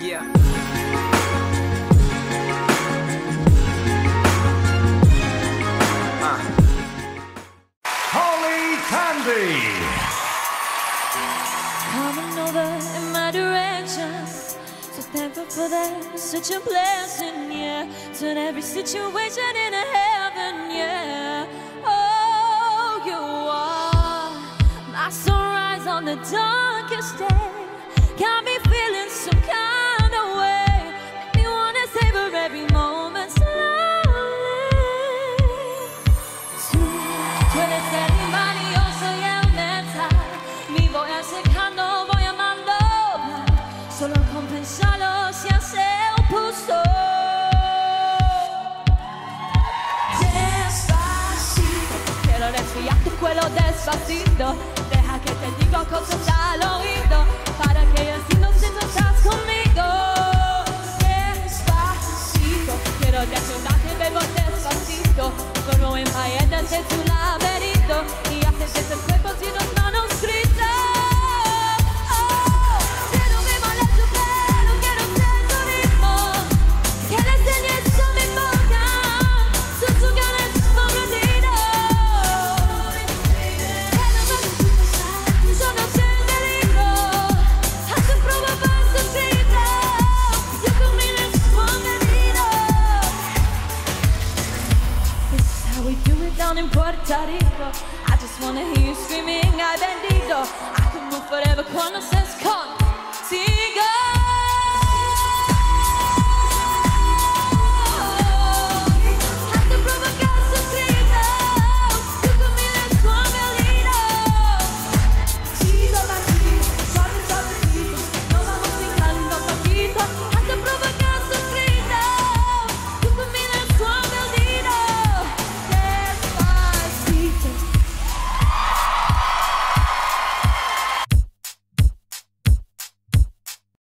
Yeah. Uh. Holly Candy. coming over in my direction. So thankful for that, such a blessing, yeah. Turn every situation into heaven, yeah. Oh, you are my sunrise on the darkest day. vivo e azzeccando voglio amando. Solo con pensarlo si hace opposto Despacito quiero respirar tu cuello despacito. Deja que te digo cosas al oído para que así no sientas conmigo. Despacito quiero desnudarte bebo despacito. Como en paredes de tu laberinto y haces desespero how we do it down in Puerto Rico. I just wanna hear you screaming, I bendito. I can move forever, cuando says con.